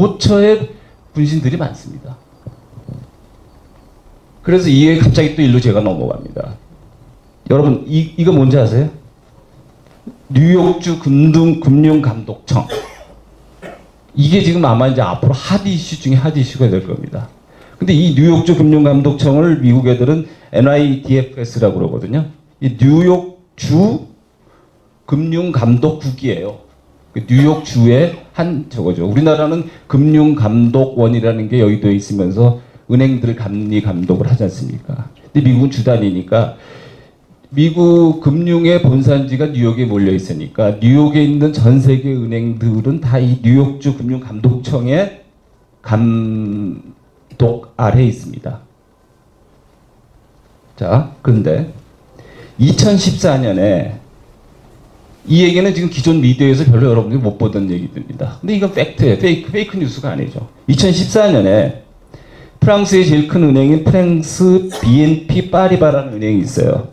도처에 분신들이 많습니다. 그래서 이게 갑자기 또 일로 제가 넘어갑니다. 여러분 이, 이거 뭔지 아세요? 뉴욕주 금융, 금융감독청 이게 지금 아마 이제 앞으로 핫 이슈 중에 핫 이슈가 될 겁니다. 근데 이 뉴욕주 금융감독청을 미국 애들은 NIDFS라고 그러거든요. 이 뉴욕주 금융감독국이에요. 그 뉴욕 주의 한 저거죠. 우리나라는 금융감독원이라는 게 여의도에 있으면서 은행들 감리 감독을 하지 않습니까? 근데 미국은 주단이니까 미국 금융의 본산지가 뉴욕에 몰려 있으니까 뉴욕에 있는 전 세계 은행들은 다 이 뉴욕주 금융감독청의 감독 아래 있습니다. 자, 그런데 2014년에 이 얘기는 지금 기존 미디어에서 별로 여러분들이 못 보던 얘기들입니다. 근데 이건 팩트예요. 페이크, 페이크 뉴스가 아니죠. 2014년에 프랑스의 제일 큰 은행인 프랑스 BNP 파리바라는 은행이 있어요.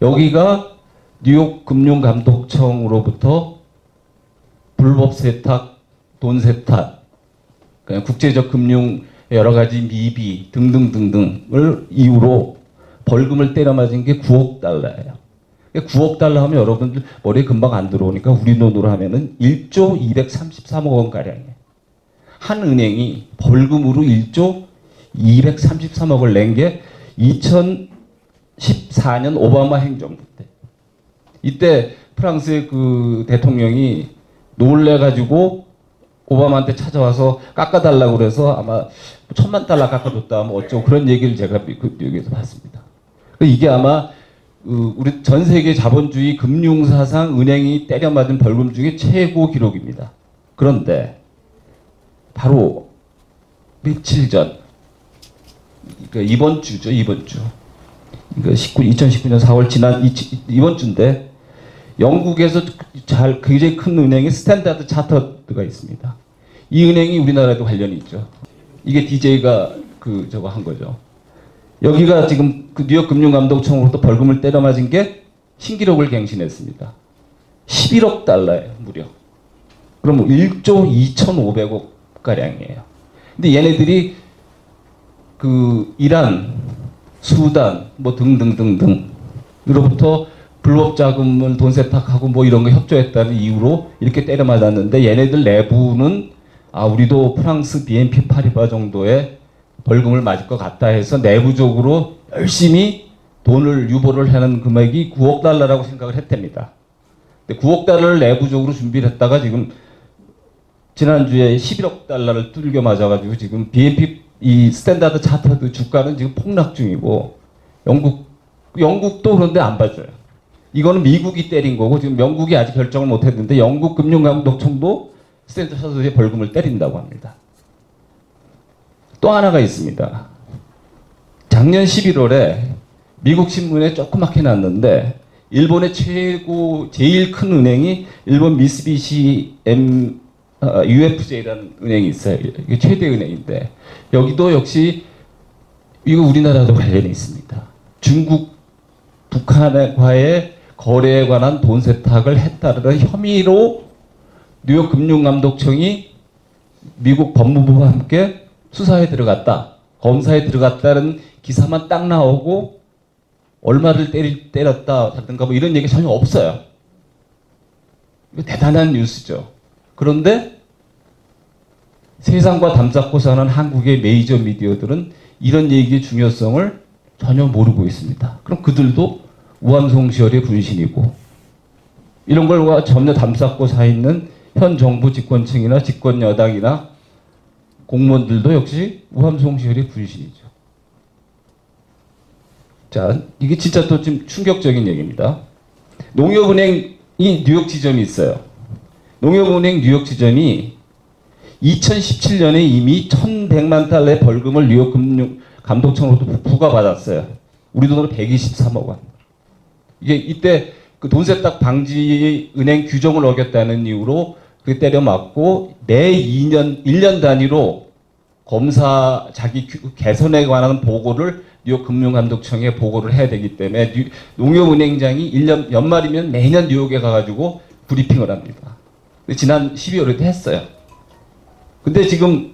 여기가 뉴욕 금융감독청으로부터 불법 세탁, 돈 세탁, 국제적 금융 여러 가지 미비 등등등등을 이유로 벌금을 때려 맞은 게 9억 달러예요. 9억 달러 하면 여러분들 머리에 금방 안 들어오니까 우리 돈으로 하면은 1조 233억 원 가량이에요. 한 은행이 벌금으로 1조 233억을 낸 게 2014년 오바마 행정부 때. 이때 프랑스의 그 대통령이 놀래가지고 오바마한테 찾아와서 깎아달라고 그래서 아마 천만 달러 깎아줬다 뭐 어쩌고 그런 얘기를 제가 그 여기서 봤습니다. 이게 아마 우리 전 세계 자본주의 금융 사상 은행이 때려 맞은 벌금 중에 최고 기록입니다. 그런데 바로 며칠 전 그러니까 이번 주죠 이번 주 그러니까 19, 2019년 4월 지난 이, 이번 주인데 영국에서 잘 굉장히 큰 은행이 스탠다드 차터드가 있습니다. 이 은행이 우리나라에도 관련이 있죠. 이게 DJ가 그 저거 한 거죠. 여기가 지금 그 뉴욕 금융감독청으로부터 벌금을 때려 맞은 게 신기록을 갱신했습니다. 11억 달러예요, 무려. 그럼 1조 2,500억 가량이에요. 근데 얘네들이 그 이란, 수단, 뭐 등등등등 으로부터 불법 자금을 돈 세탁하고 뭐 이런 거 협조했다는 이유로 이렇게 때려 맞았는데 얘네들 내부는 아 우리도 프랑스 BNP 파리바 정도의 벌금을 맞을 것 같다 해서 내부적으로 열심히 돈을 유보를 하는 금액이 9억 달러라고 생각을 했답니다. 근데 9억 달러를 내부적으로 준비를 했다가 지금 지난주에 11억 달러를 뚜드려 맞아가지고 지금 BNP 이 스탠다드 차터드 주가는 지금 폭락 중이고 영국 영국도 그런데 안 봐줘요. 이거는 미국이 때린 거고 지금 영국이 아직 결정을 못 했는데 영국 금융감독청도 스탠다드 차터드의 벌금을 때린다고 합니다. 또 하나가 있습니다. 작년 11월에 미국 신문에 조그맣게 났는데 일본의 최고 제일 큰 은행이 일본 미쓰비시 M 어, UFJ라는 은행이 있어요. 이게 최대 은행인데 여기도 역시 이거 우리나라도 관련이 있습니다. 중국 북한과의 거래에 관한 돈 세탁을 했다는 혐의로 뉴욕 금융감독청이 미국 법무부와 함께 수사에 들어갔다. 검사에 들어갔다는 기사만 딱 나오고 얼마를 때리, 때렸다라든가 뭐 이런 얘기 전혀 없어요. 이거 대단한 뉴스죠. 그런데 세상과 담쌓고 사는 한국의 메이저 미디어들은 이런 얘기의 중요성을 전혀 모르고 있습니다. 그럼 그들도 우암송시열의 분신이고 이런 걸 전혀 담쌓고 사 있는 현 정부 집권층이나 집권 여당이나 공무원들도 역시 우함송시열의 분신이죠. 자, 이게 진짜 또좀 충격적인 얘기입니다. 농협은행이 뉴욕 지점이 있어요. 농협은행 뉴욕 지점이 2017년에 이미 1,100만 달러의 벌금을 뉴욕 금융 감독청으로부터 부과받았어요. 우리 돈으로 123억 원. 이게 이때 그 돈 세탁 방지 은행 규정을 어겼다는 이유로 그 때려 맞고 매 2년 1년 단위로 검사 자기 개선에 관한 보고를 뉴욕 금융감독청에 보고를 해야 되기 때문에 농협은행장이 1년 연말이면 매년 뉴욕에 가가지고 브리핑을 합니다. 지난 12월에도 했어요. 근데 지금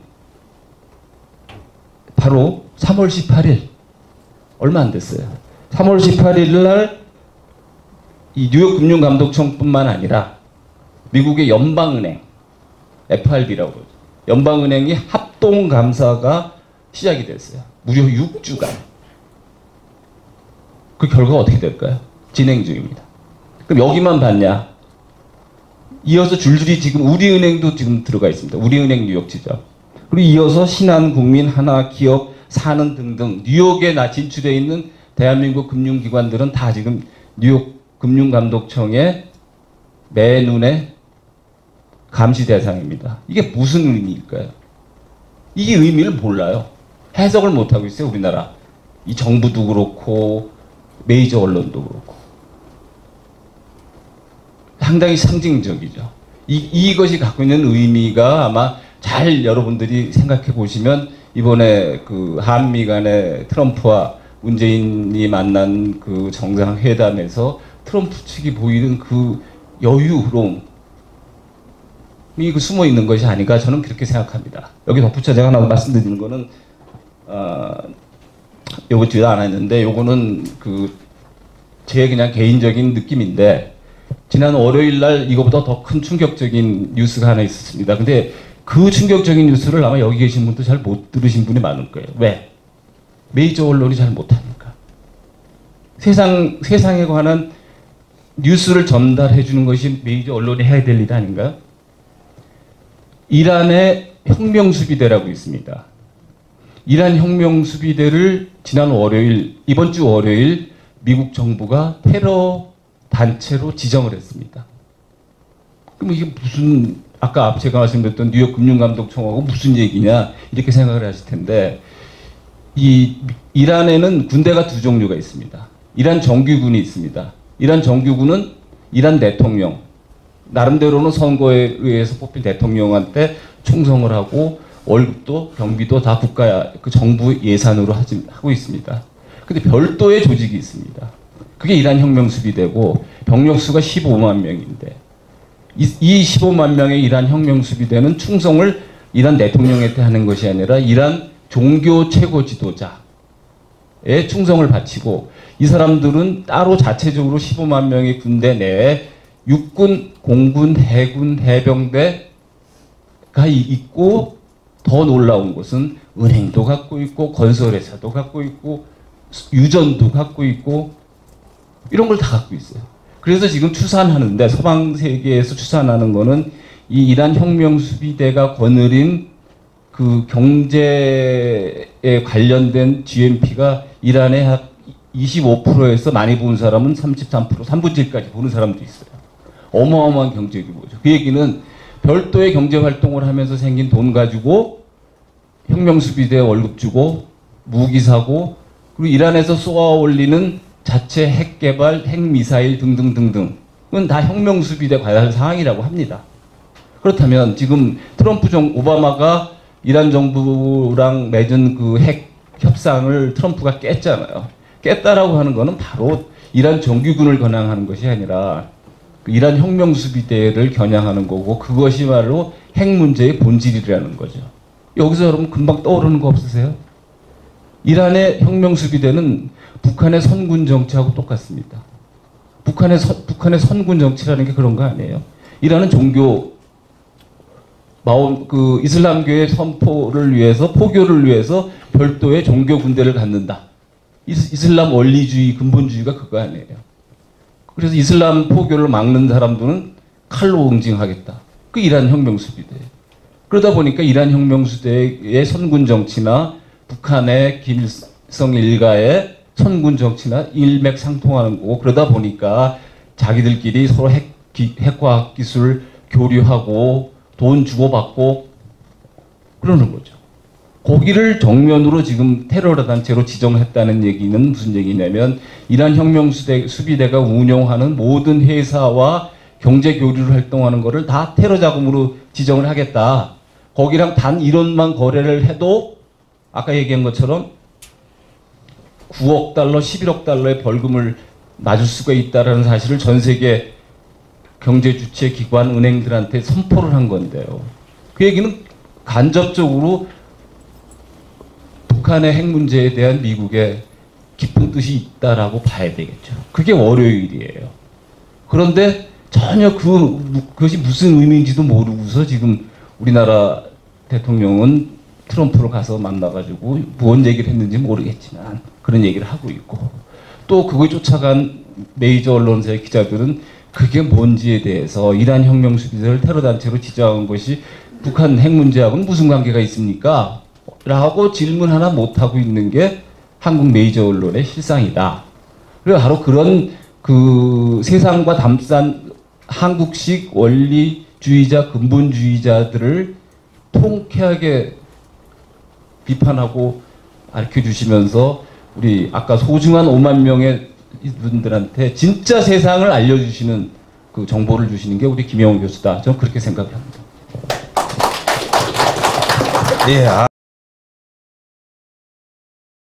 바로 3월 18일 얼마 안 됐어요. 3월 18일 날 이 뉴욕 금융감독청뿐만 아니라 미국의 연방은행 FRB라고 그러죠. 연방은행이 합동 감사가 시작이 됐어요. 무려 6주간. 그 결과가 어떻게 될까요? 진행 중입니다. 그럼 여기만 봤냐? 이어서 줄줄이 지금 우리은행도 지금 들어가 있습니다. 우리은행 뉴욕 지점. 그리고 이어서 신한 국민, 하나 기업, 사는 등등 뉴욕에 나 진출해 있는 대한민국 금융기관들은 다 지금 뉴욕 금융감독청의 매 눈에 감시 대상입니다. 이게 무슨 의미일까요? 이게 의미를 몰라요. 해석을 못하고 있어요, 우리나라. 이 정부도 그렇고, 메이저 언론도 그렇고. 상당히 상징적이죠. 이, 이것이 갖고 있는 의미가 아마 잘 여러분들이 생각해 보시면 이번에 그 한미 간의 트럼프와 문재인이 만난 그 정상회담에서 트럼프 측이 보이는 그 여유로움 이그 숨어 있는 것이 아닌가 저는 그렇게 생각합니다. 여기 덧붙여 제가 하나 말씀드리는 거는 어, 요거 뒤에 안 했는데 요거는 그 제 그냥 개인적인 느낌인데 지난 월요일 날 이거보다 더 큰 충격적인 뉴스가 하나 있었습니다. 근데 그 충격적인 뉴스를 아마 여기 계신 분도 잘 못 들으신 분이 많을 거예요. 왜? 메이저 언론이 잘 못하니까. 세상 세상에 관한 뉴스를 전달해 주는 것이 메이저 언론이 해야 될 일 아닌가요? 이란의 혁명수비대라고 있습니다. 이란 혁명수비대를 지난 월요일, 이번 주 월요일 미국 정부가 테러 단체로 지정을 했습니다. 그럼 이게 무슨, 아까 제가 말씀드렸던 뉴욕 금융감독청하고 무슨 얘기냐, 이렇게 생각을 하실 텐데, 이 이란에는 군대가 두 종류가 있습니다. 이란 정규군이 있습니다. 이란 정규군은 이란 대통령, 나름대로는 선거에 의해서 뽑힌 대통령한테 충성을 하고 월급도 경비도 다 국가 그 정부 예산으로 하지, 하고 있습니다. 근데 별도의 조직이 있습니다. 그게 이란 혁명 수비대고 병력 수가 15만 명인데 이, 이 15만 명의 이란 혁명 수비대는 충성을 이란 대통령한테 하는 것이 아니라 이란 종교 최고 지도자에 충성을 바치고 이 사람들은 따로 자체적으로 15만 명의 군대 내에 육군, 공군, 해군, 해병대가 있고 더 놀라운 것은 은행도 갖고 있고 건설회사도 갖고 있고 유전도 갖고 있고 이런 걸 다 갖고 있어요. 그래서 지금 추산하는데 서방 세계에서 추산하는 거는 이 이란 혁명 수비대가 거느린 그 경제에 관련된 GNP가 이란의 약 25%에서 많이 보는 사람은 33%, 3분의 1까지 보는 사람도 있어요. 어마어마한 경제 규모죠. 그 얘기는 별도의 경제 활동을 하면서 생긴 돈 가지고 혁명 수비대 월급 주고 무기 사고 그리고 이란에서 쏘아 올리는 자체 핵 개발, 핵 미사일 등등등등은 다 혁명 수비대 관할 사항이라고 합니다. 그렇다면 지금 트럼프 정 오바마가 이란 정부랑 맺은 그 핵 협상을 트럼프가 깼잖아요. 깼다라고 하는 거는 바로 이란 정규군을 겨냥하는 것이 아니라 그 이란 혁명수비대를 겨냥하는 거고 그것이 바로 핵 문제의 본질이라는 거죠. 여기서 여러분 금방 떠오르는 거 없으세요? 이란의 혁명수비대는 북한의 선군 정치하고 똑같습니다. 북한의 선, 북한의 선군 정치라는 게 그런 거 아니에요? 이란은 종교 마오 그 이슬람교의 선포를 위해서 포교를 위해서 별도의 종교 군대를 갖는다. 이슬람 원리주의 근본주의가 그거 아니에요. 그래서 이슬람 포교를 막는 사람들은 칼로 응징하겠다. 그 이란 혁명수비대. 그러다 보니까 이란 혁명수대의 선군 정치나 북한의 김일성 일가의 선군 정치나 일맥상통하는 거고 그러다 보니까 자기들끼리 서로 핵, 기, 핵과학 기술 교류하고 돈 주고받고 그러는 거죠. 거기를 정면으로 지금 테러 단체로 지정했다는 얘기는 무슨 얘기냐면 이란 혁명 수비대가 운영하는 모든 회사와 경제 교류를 활동하는 것을 다 테러 자금으로 지정을 하겠다. 거기랑 단 1원만 거래를 해도 아까 얘기한 것처럼 9억 달러, 11억 달러의 벌금을 맞을 수가 있다라는 사실을 전 세계 경제 주체 기관 은행들한테 선포를 한 건데요. 그 얘기는 간접적으로 북한의 핵 문제에 대한 미국의 깊은 뜻이 있다라고 봐야 되겠죠. 그게 월요일이에요. 그런데 전혀 그 그것이 무슨 의미인지도 모르고서 지금 우리나라 대통령은 트럼프를 가서 만나가지고 무언 얘기를 했는지 모르겠지만 그런 얘기를 하고 있고 또 그걸 쫓아간 메이저 언론사의 기자들은 그게 뭔지에 대해서 이란 혁명 수비대를 테러 단체로 지정한 것이 북한 핵 문제하고는 무슨 관계가 있습니까? 라고 질문 하나 못 하고 있는 게 한국 메이저 언론의 실상이다. 그리고 바로 그런 그 세상과 담산 한국식 원리주의자 근본주의자들을 통쾌하게 비판하고 가르쳐 주시면서 우리 아까 소중한 5만 명의 분들한테 진짜 세상을 알려주시는 그 정보를 주시는 게 우리 김영호 교수다. 저는 그렇게 생각합니다. 예, 아,